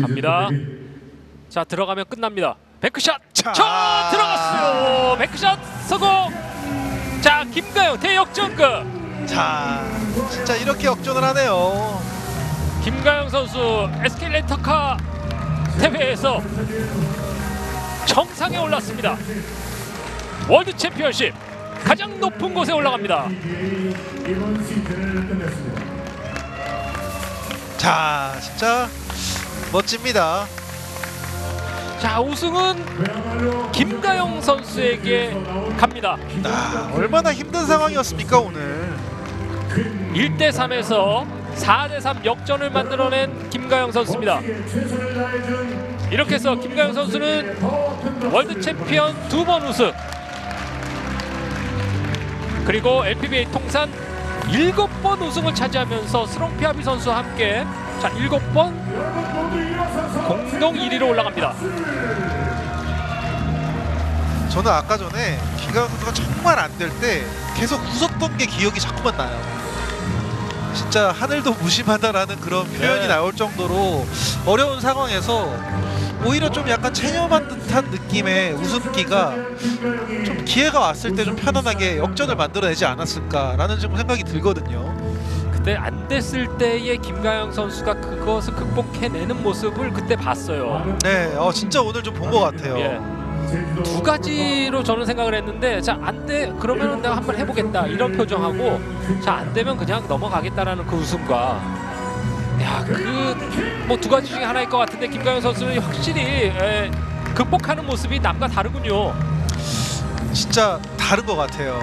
갑니다. 자 들어가면 끝납니다. Bank shot. 자. 자 들어갔어요. Bank shot 성공. 자 김가영 대역전극. 자, 진짜 이렇게 역전을 하네요. 김가영 선수 SK 렌터카 대회에서 정상에 올랐습니다. 월드 챔피언십 가장 높은 곳에 올라갑니다. 자, 진짜 멋집니다. 자 우승은 김가영 선수에게 갑니다. 아, 얼마나 힘든 상황이었습니까 오늘. 1대 3에서 4대 3 역전을 만들어낸 김가영 선수입니다. 이렇게 해서 김가영 선수는 월드 챔피언 두 번 우승 그리고 LPBA 통산 일곱 번 우승을 차지하면서 스롱피아비 선수와 함께 자 일곱 번 모두 일어서서 공동 1위로 올라갑니다. 저는 아까 전에 김가영 선수가 정말 안 될 때 계속 웃었던 게 기억이 자꾸만 나요. 진짜 하늘도 무심하다라는 그런 표현이 네. 나올 정도로 어려운 상황에서 오히려 좀 약간 체념한 듯한 느낌의 웃음기가 좀 기회가 왔을 때 좀 편안하게 역전을 만들어내지 않았을까라는 좀 생각이 들거든요. 그때 안 됐을 때의 김가영 선수가 그것을 극복해내는 모습을 그때 봤어요. 네, 어, 진짜 오늘 좀 본 것 같아요. 예. 두 가지로 저는 생각을 했는데 자 안 돼 그러면 내가 한번 해보겠다 이런 표정하고 자 안 되면 그냥 넘어가겠다라는 그 웃음과 야 그 뭐 두 가지 중에 하나일 것 같은데 김가영 선수는 확실히 에, 극복하는 모습이 남과 다르군요. 진짜 다른 것 같아요.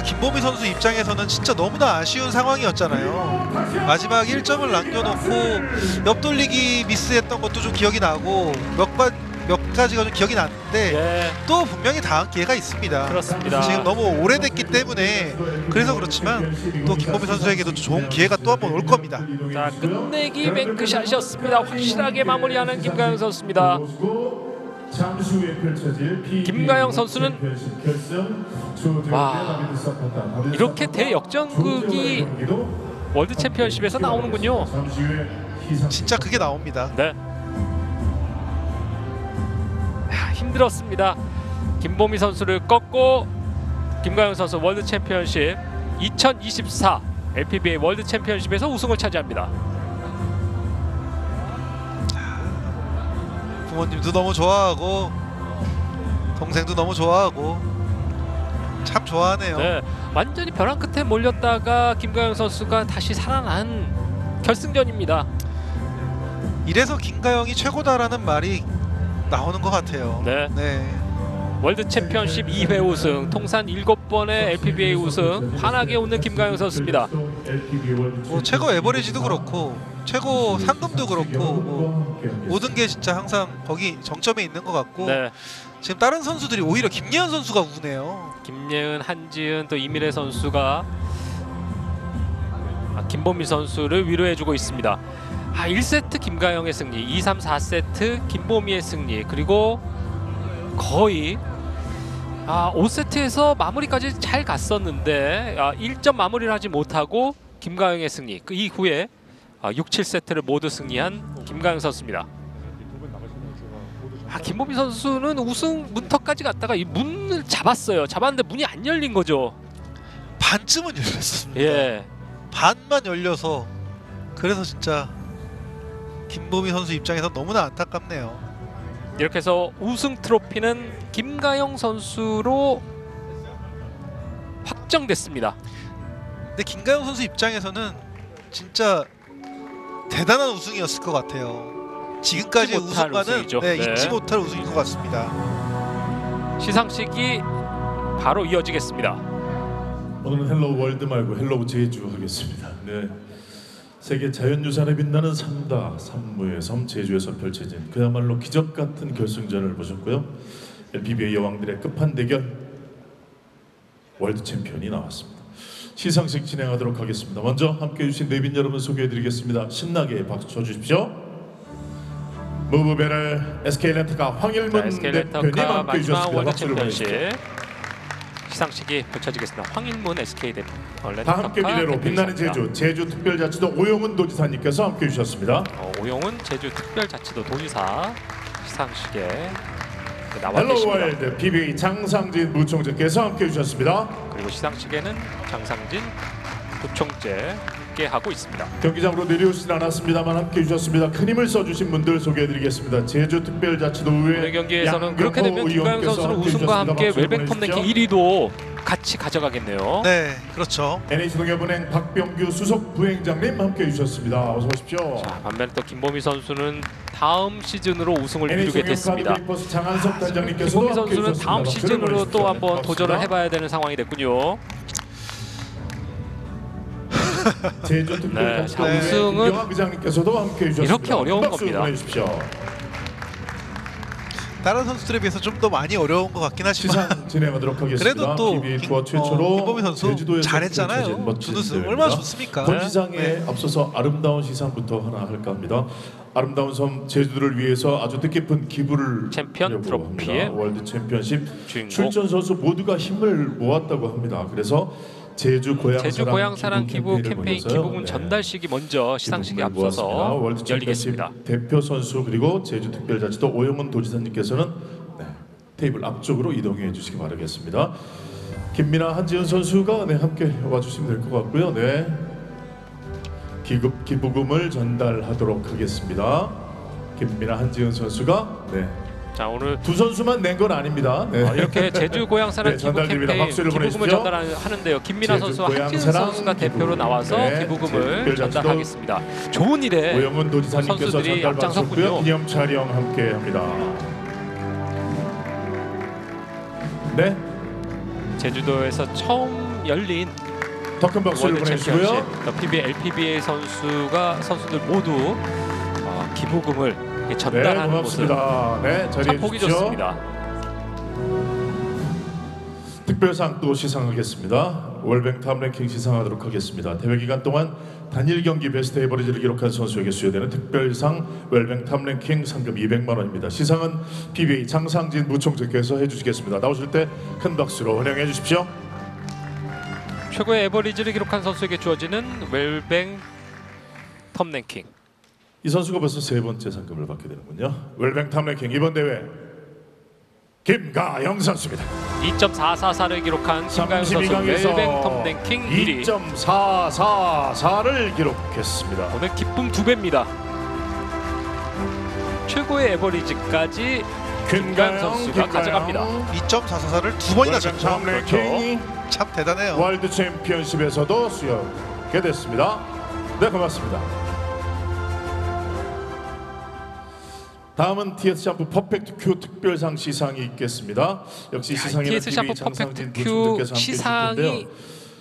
김보미 선수 입장에서는 진짜 너무나 아쉬운 상황이었잖아요. 마지막 1점을 남겨놓고 옆돌리기 미스했던 것도 좀 기억이 나고 몇, 가, 몇 가지가 좀 기억이 났는데 예 또 분명히 다음 기회가 있습니다. 그렇습니다. 지금 너무 오래됐기 때문에 그래서 그렇지만 또 김보미 선수에게도 좋은 기회가 또 한 번 올 겁니다. 자 끝내기 bank shot이었습니다. 확실하게 마무리하는 김가영 선수입니다. 잠시 후에 펼쳐질 김가영 선수는 와, 이렇게 대역전극이 월드 챔피언십에서 나오는군요. 진짜 그게 나옵니다. 네. 야, 힘들었습니다. 김보미 선수를 꺾고 김가영 선수 월드 챔피언십 2024 LPBA 월드 챔피언십에서 우승을 차지합니다. 부모님도 너무 좋아하고 동생도 너무 좋아하고 참 좋아하네요. 네, 완전히 벼랑 끝에 몰렸다가 김가영 선수가 다시 살아난 결승전입니다. 이래서 김가영이 최고다라는 말이 나오는 것 같아요. 네. 네. 월드 챔피언십 2회 우승, 통산 7번의 LPBA 우승, 환하게 웃는 김가영 선수입니다. 뭐 최고 에버리지도 그렇고 최고 상금도 그렇고 뭐 모든 게 진짜 항상 거기 정점에 있는 것 같고 네, 지금 다른 선수들이 오히려 김예은 선수가 우네요. 김예은, 한지은 또 이미래 선수가 아, 김범미 선수를 위로해주고 있습니다. 아, 1세트 김가영의 승리, 2, 3, 4세트 김보미의 승리, 그리고 거의 아, 5세트에서 마무리까지 잘 갔었는데 아, 1점 마무리를 하지 못하고 김가영의 승리. 그 이후에 아, 6, 7세트를 모두 승리한 김가영 선수입니다. 아, 김보미 선수는 우승 문턱까지 갔다가 이 문을 잡았어요. 잡았는데 문이 안 열린 거죠. 반쯤은 열렸습니다. 예. 반만 열려서 그래서 진짜 김보미 선수 입장에서 너무나 안타깝네요. 이렇게 해서 우승 트로피는 김가영 선수로 확정됐습니다. 근데 김가영 선수 입장에서는 진짜 대단한 우승이었을 것 같아요. 못할 우승과는. 네, 네. 잊지 못할 우승인 것 같습니다. 시상식이 바로 이어지겠습니다. 오늘은 Hello World 말고 Hello 제주 하겠습니다. 네. 세계 자연유산에 빛나는 삼다 삼무의 섬 제주에서 펼쳐진 그야말로 기적 같은 결승전을 보셨고요. LPBA 여왕들의 끝판 대결 월드 챔피언이 나왔습니다. 시상식 진행하도록 하겠습니다. 먼저 함께해 주신 내빈 여러분 소개해드리겠습니다. 신나게 박수 쳐주십시오. Move Better SK 렌트카 자, 황일문 대표님 함께해 주셨습니다. 박수를 보내주십시오. 시상식이 펼쳐지겠습니다. 황일문 SK 대 원래 다 함께 미래로 빛나는 제주 제주 특별자치도 오영훈 도지사님께서 함께 해 주셨습니다. 어, 오영훈 제주 특별자치도 도지사 시상식에 나와 헬로 계십니다. 월드 PBA 장상진 부총재께서 함께 해주셨습니다. 그리고 시상식에는 장상진 부총재 함께 하고 있습니다. 경기장으로 내려오시진 않았습니다만 함께 해주셨습니다. 큰 힘을 써주신 분들 소개해드리겠습니다. 제주 특별자치도의회 오늘 경기에서는 그렇게 되면 김가영 선수는 우승과. 함께 웰뱅 톱 보내주십시오. 랭킹 1위도 같이 가져가겠네요. 네, 그렇죠. NH농협은행 박병규 수석 부행장님 함께 해 주셨습니다. 어서 오십시오. 자, 반면에 또 김보미 선수는 다음 시즌으로 우승을 이루게 됐습니다. 장한석 단장님께서도 김보미 함께 선수는. 다음 시즌으로 또. 한번 네, 도전을. 해봐야 되는 상황이 됐군요. 제주 네, 우승은. 이렇게 어려운 겁니다. 다른 선수들에 비해서 좀 더 많이 어려운 것 같긴 하지만 진행하도록 하겠습니다. 그래도 또 PBA 김- 투어 어, 최초로 김보미 선수 제주도에서 잘했잖아요. 준우승. 얼마나 좋습니까? 본 시상에 네. 앞서서 아름다운 시상부터 하나 할까 합니다. 아름다운 섬 제주도를 위해서 아주 뜻깊은 기부를 챔피언 합니다. 월드 챔피언십 주인공 출전 선수 모두가 힘을 모았다고 합니다. 그래서 제주 고향 제주 사랑 고향 사랑 기부 캠페인. 기부금 네. 전달식이 먼저 시상식에 앞서서 열리겠습니다. 대표 선수 그리고 제주 특별자치도 오영훈 도지사님께서는 네, 테이블 앞쪽으로 이동해 주시기 바라겠습니다. 김민아 한지은 선수가 네, 함께 와주시면 될 것 같고요. 네. 기급 기부금을 전달하도록 하겠습니다. 김민아 한지은 선수가 네. 자 오늘 두 선수만 낸 건 아닙니다. 네. 어, 이렇게 제주 고향 사랑 네, 기부 전달드립니다. 캠페인 박수를 기부금을 보내주십시오. 전달하는데요. 김민아 제주 선수와 고향 사랑 선수가 기부. 대표로 나와서 네, 기부금을 전달하겠습니다. 좋은 일에 오영훈 도지사님께서 선수들이 전달받으셨고요. 앞장섰군요. 기념 촬영 함께합니다. 네, 제주도에서 처음 열린 더 큰 박수를 월드 보내주시고요. 챔피언십 더 PBA, LPBA 선수가 선수들 모두 어, 기부금을 이렇게 네, 전달하는 모습 고맙습니다. 네, 자리해 보기 주십시오. 좋습니다. 특별상 또 시상하겠습니다. 월뱅 탑랭킹 시상하도록 하겠습니다. 대회 기간 동안 단일 경기 베스트 에버리지를 기록한 선수에게 수여되는 특별상 웰뱅 탑랭킹 상금 200만 원입니다. 시상은 PBA 장상진 부총재께서 해주시겠습니다. 나오실 때 큰 박수로 환영해 주십시오. 최고의 에버리지를 기록한 선수에게 주어지는 웰뱅 탑랭킹 이 선수가 벌써 세 번째 상금을 받게 되는군요. 웰뱅 탑랭킹 이번 대회 김가영 선수입니다. 2.444를 기록한 김가영 선수 32강에서 웰뱅 탑랭킹 1위 2.444를 기록했습니다. 오늘 기쁨 두 배입니다. 최고의 에버리지까지 김가영 선수가 가져갑니다. 2.444를 두 번이나 쳤죠. 탑랭킹 참 대단해요. 월드 챔피언십에서도 수여하게 됐습니다. 네, 고맙습니다. 다음은 TS 샴푸 퍼펙트 큐 특별상 시상이 있겠습니다. 역시 시상에는 TS 샴푸 퍼펙트 큐 시상이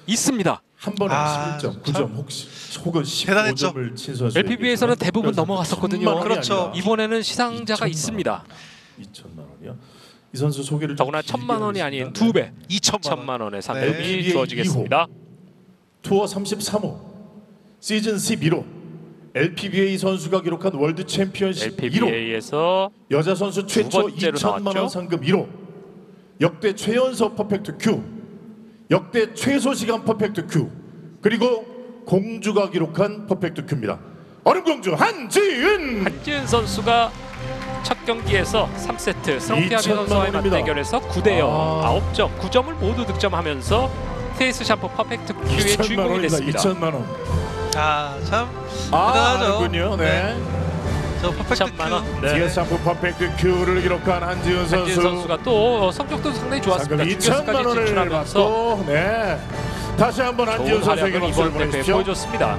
있습니다. 한 번에 아, 11점, 참 9점 혹시 혹은 대단했죠. 15점을 친 선수 LPBA에서는 대부분 넘어갔었거든요. 그렇죠. 이번에는 시상자가 2천만 있습니다. 2천만 원이요. 이 선수 소개를 더구나 좀 천만 원이 아닌. 두 배, 2천만 원. 천만 원의 상금이 LPBA 주어지겠습니다. 투어 33호 시즌 11호 LPBA 선수가 기록한 월드 챔피언십 1호 LPBA에서 여자 선수 최초 번째로 2천만 나왔죠. 원 상금 1호 역대 최연소 퍼펙트 큐 역대 최소 시간 퍼펙트 큐 그리고 공주가 기록한 퍼펙트 큐입니다 얼음 공주 한지은 한지은 선수가 첫 경기에서 3세트 성피아비 2천만 선수와의 원입니다. 맞대결에서 9대 0, 아. 9점, 9점을 모두 득점하면서 테이스 샴푸 퍼펙트 큐의 2천만 주인공이 됐습니다. 2천만 원 아, 참 아, 대단하죠. 그렇군요 네. 저 퍼펙트 2천만 원. 큐. 네. TS 샴푸 퍼펙트 큐를 기록한 한지은 선수 선수가 또 어, 성적도 상당히 상금 좋았습니다. 2천만 준결승까지 원을 진출하면서 받고 네 다시 한번 한지은 좋은 선수에게 활약을 박수를 이번 대회에 보내주십시오. 보여줬습니다.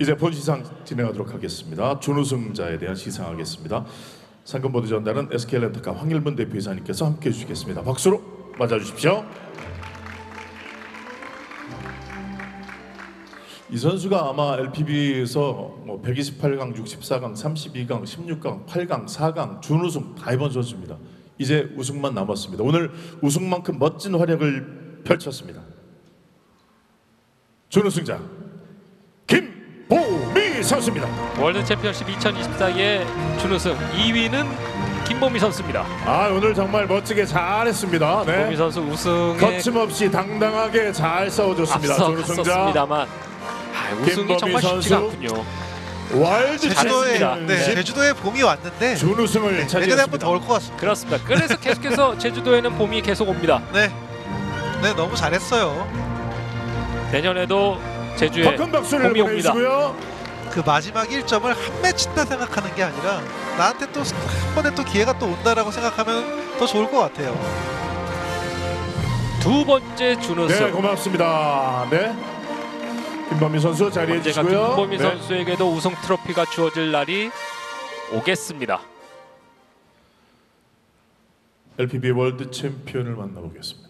이제 본 시상 진행하도록 하겠습니다. 준우승자에 대한 시상하겠습니다. 상금 모두 전달은 SK렌터카 황일문 대표이사님께서 함께 해 주시겠습니다. 박수로 맞아주십시오. 이 선수가 아마 LPB에서 뭐 128강, 64강, 32강, 16강, 8강, 4강 준우승 다 해본 선수입니다. 이제 우승만 남았습니다. 오늘 우승만큼 멋진 활약을 펼쳤습니다. 준우승자 김보미 선수입니다. 월드 챔피언십 2024의 준우승 2위는 김보미 선수입니다. 아 오늘 정말 멋지게 잘했습니다. 김보미 네. 선수 우승에 거침없이 당당하게 잘 싸워줬습니다. 갔었습니다만 아, 우승이 김보미 정말 쉽지가. 않군요. 월드 제주도에. 네, 네. 제주도에 봄이 왔는데 준우승을 내년에 한번 차지했습니다. 더올 것 같습니다. 그렇습니다. 그래서 계속해서 제주도에는 봄이 계속 옵니다. 네, 네 너무 잘했어요. 내년에도 제주에 더큰 박수를 봄이 옵니다. 보내주시고요. 그 마지막 1점을 한 매치다 생각하는 게 아니라 나한테 또 한 번에 또 기회가 또 온다라고 생각하면 더 좋을 것 같아요. 두 번째 네 준우승. 고맙습니다. 네. 김보미 선수 자리해 주시고요. 김보미 네. 선수에게도 우승 트로피가 주어질 날이 오겠습니다. LPBA 월드 챔피언을 만나보겠습니다.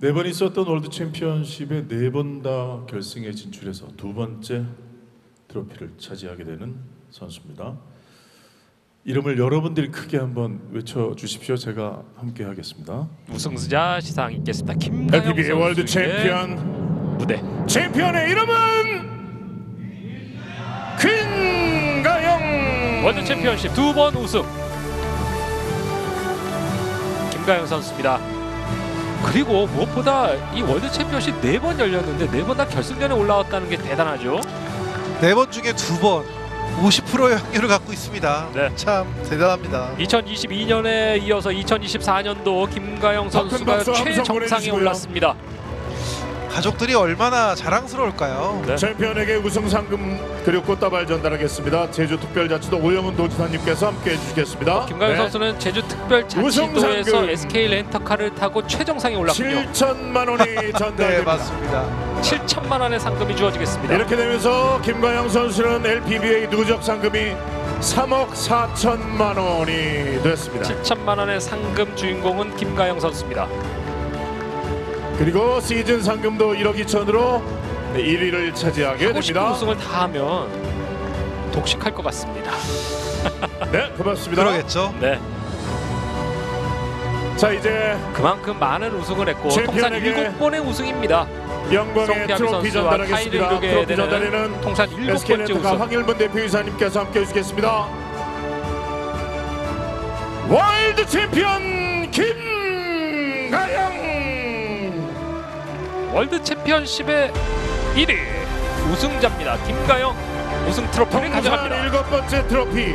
네 번 있었던 월드 챔피언십에 네 번 다 결승에 진출해서 두 번째 트로피를 차지하게 되는 선수입니다. 이름을 여러분들이 크게 한번 외쳐 주십시오. 제가 함께 하겠습니다. 우승자 시상 있겠습니다. 김가영 LPBA 월드 선수의 챔피언 무대. 챔피언의 이름은 김가영 월드 챔피언십 두 번 우승. 김가영 선수입니다. 그리고 무엇보다 이 월드 챔피언십 네 번 열렸는데 네 번 다 결승전에 올라왔다는 게 대단하죠. 네 번 중에 두 번 50%의 확률을 갖고 있습니다. 네. 참 대단합니다. 2022년에 이어서 2024년도 김가영 선수가 최정상에. 올랐습니다. 가족들이 얼마나 자랑스러울까요? 네. 챔피언에게 우승 상금 그리고 꽃다발 전달하겠습니다. 제주특별자치도 오영훈 도지사님께서 함께 해 주시겠습니다. 김가영 네. 선수는 제주특별자치도에서 우승 상금 SK 렌터카를 타고 최정상에 올랐군요. 7천만 원이 네 전달됩니다. 맞습니다. 7천만 원의 상금이 주어지겠습니다. 이렇게 되면서 김가영 선수는 LPBA 누적 상금이 3억 4천만 원이 됐습니다. 7천만 원의 상금 주인공은 김가영 선수입니다. 그리고 시즌 상금도 1억 2천으로 1위를 차지하게 하고 싶은 됩니다. 우승을 다 하면 독식할 것 같습니다. 네, 고맙습니다. 그러겠죠. 네, 자 이제 그만큼 많은 우승을 했고 통산 챔피언에게 7번의 우승입니다. 영광의 트로피 선수와 전달하겠습니다. 이루게 트로피 되는 전달에는 통산 7번째 SK렌터카 우승. 황일문 대표이사님께서 함께 해 주시겠습니다. 월드 챔피언 김가영 월드 챔피언십의 1위 우승자입니다. 김가영 우승 트로피를 가져갑니다. 일곱 번째 트로피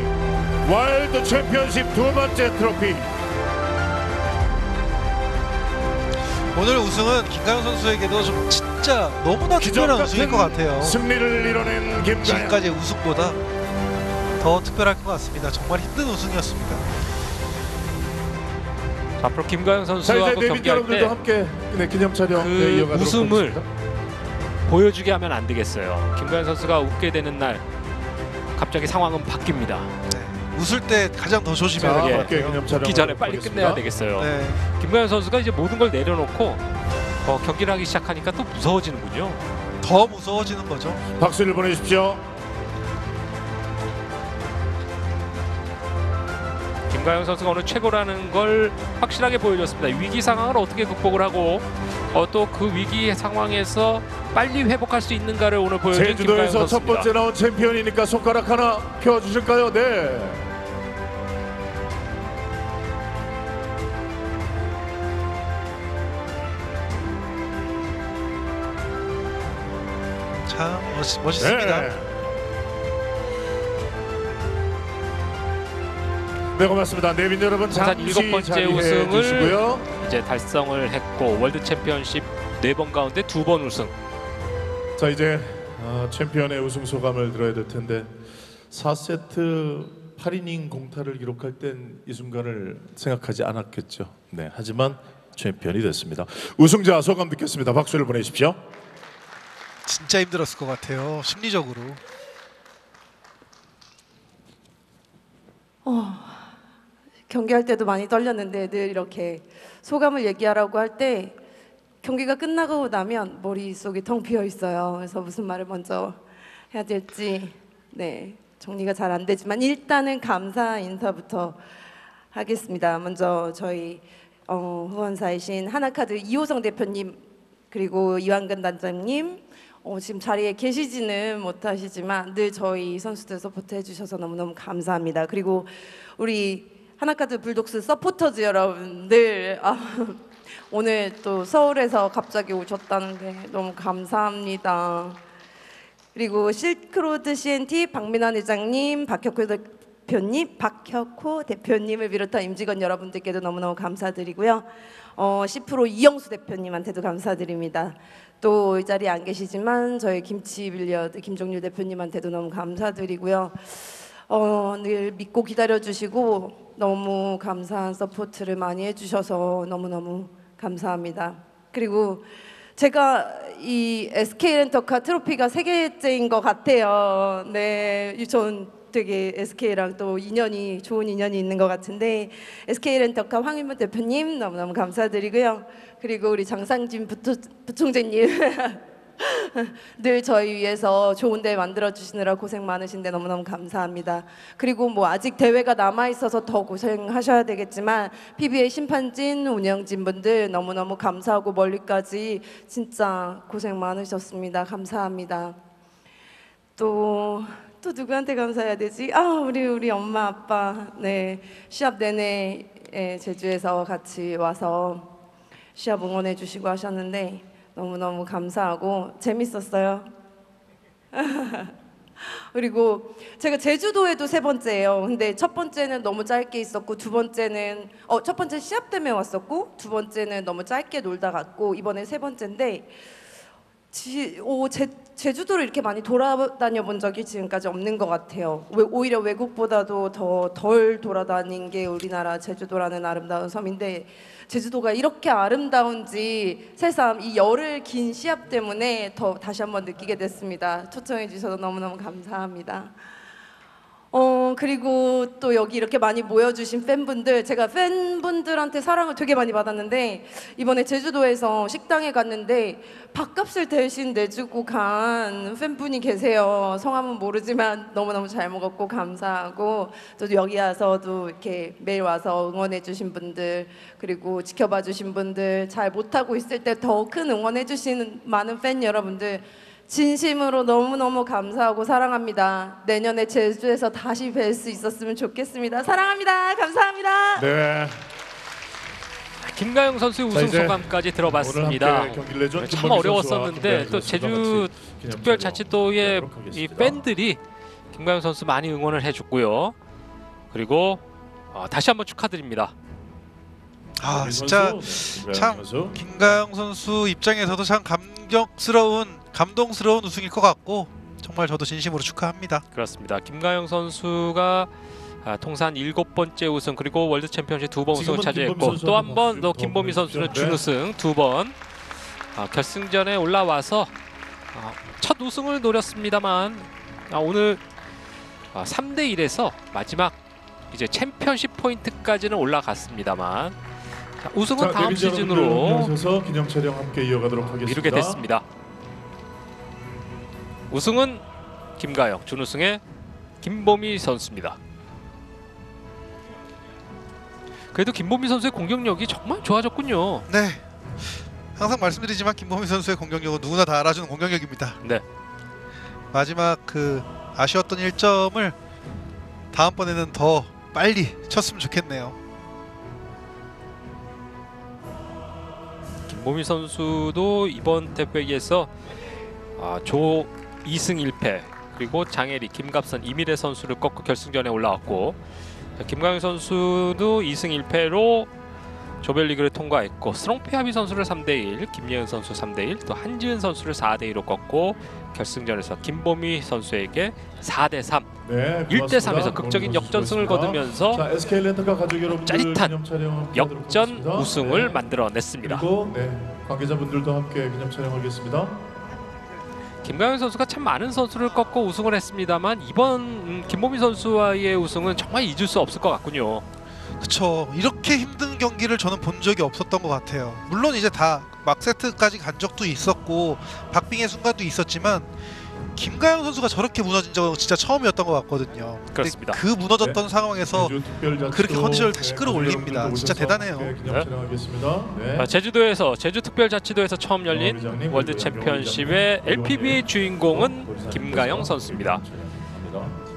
월드 챔피언십 두 번째 트로피 오늘 우승은 김가영 선수에게도 좀 진짜 너무나 특별한 우승일 것 같아요. 승리를 이뤄낸 김가영 지금까지의 우승보다 더 특별할 것 같습니다. 정말 힘든 우승이었습니다. 자, 앞으로 김가영 자 이제 경기할 여러분들도 때 함께 네, 기념 촬영 그 네, 이어가도록 웃음을 하겠습니다. 보여주게 하면 안 되겠어요. 김가영 선수가 웃게 되는 날 갑자기 상황은 바뀝니다. 네. 웃을 때 가장 더자 조심해야 예. 돼요. 함께 기념 촬영 기 전에 빨리 끝내야 되겠어요. 네. 김가영 선수가 이제 모든 걸 내려놓고 어, 경기를 하기 시작하니까 또 무서워지는군요. 더 무서워지는 거죠. 박수를 보내주십시오. 김가영 선수가 오늘 최고라는 걸 확실하게 보여줬습니다. 위기 상황을 어떻게 극복을 하고 어, 또 그 위기 상황에서 빨리 회복할 수 있는가를 오늘 보여준 김가영 제주도에서 첫. 번째 나온 챔피언이니까 손가락 하나 펴주실까요? 네. 참 멋, 멋있습니다. 네. 네 고맙습니다. 내빈 여러분 잠시 일곱 번째 자리해 우승을 주시고요. 이제 달성을 했고 월드 챔피언십 네 번 가운데 두 번 우승. 자 이제 아, 챔피언의 우승 소감을 들어야 될 텐데 4세트 8이닝 공타를 기록할 땐 이 순간을 생각하지 않았겠죠. 네 하지만 챔피언이 됐습니다. 우승자 소감 듣겠습니다. 박수를 보내십시오. 진짜 힘들었을 것 같아요. 심리적으로. 경기할 때도 많이 떨렸는데 늘 이렇게 소감을 얘기하라고 할 때 경기가 끝나고 나면 머릿속이 텅 비어 있어요. 그래서 무슨 말을 먼저 해야 될지 네 정리가 잘 안 되지만 일단은 감사 인사부터 하겠습니다. 먼저 저희 어, 후원사이신 하나카드 이호성 대표님 그리고 이완근 단장님 어, 지금 자리에 계시지는 못하시지만 늘 저희 선수들 support 해 주셔서 너무너무 감사합니다. 그리고 우리 하나카드 불독스 서포터즈 여러분들 아, 오늘 또 서울에서 갑자기 오셨다는데 너무 감사합니다. 그리고 실크로드 CNT 박민환 회장님, 박혁호 대표님, 박혁호 대표님을 비롯한 임직원 여러분들께도 너무너무 감사드리고요. 어, 10프로 이영수 대표님한테도 감사드립니다. 또 이 자리에 안 계시지만 저희 김치 빌리어드 김종률 대표님한테도 너무 감사드리고요. 어, 늘 믿고 기다려 주시고 너무 감사한 support를 많이 해주셔서 너무너무 감사합니다. 그리고 제가 이 SK 렌터카 트로피가 세 개째인 것 같아요. 네, 전 되게 SK랑 또 인연이 좋은 인연이 있는 것 같은데 SK 렌터카 황일문 대표님 너무너무 감사드리고요. 그리고 우리 장상진 부총재님 늘 저희 위해서 좋은 대 만들어 주시느라 고생 많으신데 너무너무 감사합니다. 그리고 뭐 아직 대회가 남아 있어서 더 고생하셔야 되겠지만 PBA 심판진 운영진 분들 너무너무 감사하고 멀리까지 진짜 고생 많으셨습니다. 감사합니다. 또 또 누구한테 감사해야 되지? 아 우리 우리 엄마 아빠 네 시합 내내 예, 제주에서 같이 와서 시합 응원해 주시고 하셨는데 너무 너무 감사하고 재밌었어요. 그리고 제가 제주도에도 세 번째예요. 근데 첫 번째는 너무 짧게 있었고 두 번째는 어 첫 번째 시합 때문에 왔었고 두 번째는 너무 짧게 놀다 갔고 이번에 세 번째인데 지, 오, 제, 제주도를 이렇게 많이 돌아다녀 본 적이 지금까지 없는 것 같아요. 왜, 오히려 외국보다도 더 덜 돌아다닌 게 우리나라 제주도라는 아름다운 섬인데 제주도가 이렇게 아름다운지 새삼 이 열흘 긴 시합 때문에 더 다시 한번 느끼게 됐습니다. 초청해 주셔서 너무너무 감사합니다. 어 그리고 또 여기 이렇게 많이 모여주신 팬분들 제가 팬분들한테 사랑을 되게 많이 받았는데 이번에 제주도에서 식당에 갔는데 밥값을 대신 내주고 간 팬분이 계세요. 성함은 모르지만 너무너무 잘 먹었고 감사하고 또 여기 와서도 이렇게 매일 와서 응원해 주신 분들 그리고 지켜봐 주신 분들 잘 못하고 있을 때 더 큰 응원해 주시는 많은 팬 여러분들 진심으로 너무너무 감사하고 사랑합니다. 내년에 제주에서 다시 뵐 수 있었으면 좋겠습니다. 사랑합니다. 감사합니다. 네. 김가영 선수의 자, 우승 이제 소감까지 들어봤습니다. 함께 경기를 내준 참 김범희 어려웠었는데 선수와 또 김가영 제주 같이 특별자치도의 하도록 이 하겠습니다. 팬들이 김가영 선수 많이 응원을 해줬고요. 그리고 어, 다시 한번 축하드립니다. 아 진짜 선수, 네, 김가영 참 선수. 김가영 선수 입장에서도 참 감격스러운 감동스러운 우승일 것 같고 정말 저도 진심으로 축하합니다. 그렇습니다. 김가영 선수가 아, 통산 일곱 번째 우승 그리고 월드 챔피언십 두 번 우승을 차지했고 또 한번 선수한테 또 박수 김보미 좀 선수는. 준우승 두 번 아, 결승전에 올라와서 아, 첫 우승을 노렸습니다만 아, 오늘 아, 3대 1에서 마지막 이제 챔피언십 포인트까지는 올라갔습니다만 자, 우승은 자, 다음 시즌으로 기념 촬영 함께 이어가도록 하겠습니다. 미루게 됐습니다. 우승은 김가영, 준우승의 김보미 선수입니다. 그래도 김보미 선수의 공격력이 정말 좋아졌군요. 네. 항상 말씀드리지만 김범희 선수의 공격력은 누구나 다 알아주는 공격력입니다. 네. 마지막 그 아쉬웠던 1점을 다음번에는 더 빨리 쳤으면 좋겠네요. 김보미 선수도 이번 대회에서 아, 조 2승 1패 그리고 장혜리, 김갑선, 이미래 선수를 꺾고 결승전에 올라왔고 자, 김광현 선수도 2승 1패로 조별리그를 통과했고 스롱페아비 선수를 3대1, 김예은 선수 3대1, 또 한지은 선수를 4대2로 꺾고 결승전에서 김보미 선수에게 4대3, 네, 1대3에서 극적인 역전승을 거두면서 자, 짜릿한 역전. 우승을 네. 만들어냈습니다. 그리고 네, 관계자분들도 함께 기념 촬영하겠습니다. 김가영 선수가 참 많은 선수를 꺾고 우승을 했습니다만 이번 음, 김보미 선수와의 우승은 정말 잊을 수 없을 것 같군요. 그쵸 이렇게 힘든 경기를 저는 본 적이 없었던 것 같아요 물론 이제 다 막세트까지 간 적도 있었고 박빙의 순간도 있었지만 김가영 선수가 저렇게 무너진 적은 진짜 처음이었던 것 같거든요. 그렇습니다. 그 무너졌던 상황에서 제주 특별자치도 그렇게 컨디션을 다시 네, 끌어올립니다. 진짜 대단해요. 네. 촬영하겠습니다. 네. 아, 제주도에서 제주특별자치도에서 처음 열린 회장님, 월드 챔피언십의 의원님, 주인공은 또 김가영 선수입니다.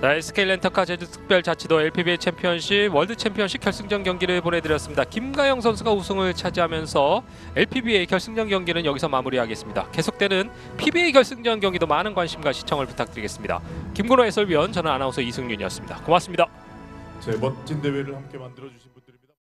자, SK 렌터카 제주 특별 자치도 LPBA 챔피언십 월드 챔피언십 결승전 경기를 보내드렸습니다. 김가영 선수가 우승을 차지하면서 LPBA 결승전 경기는 여기서 마무리하겠습니다. 계속되는 PBA 결승전 경기도 많은 관심과 시청을 부탁드리겠습니다. 김건호 해설위원 저는 아나운서 이승윤이었습니다. 고맙습니다. 제 멋진 대회를 함께 만들어 주신 분들이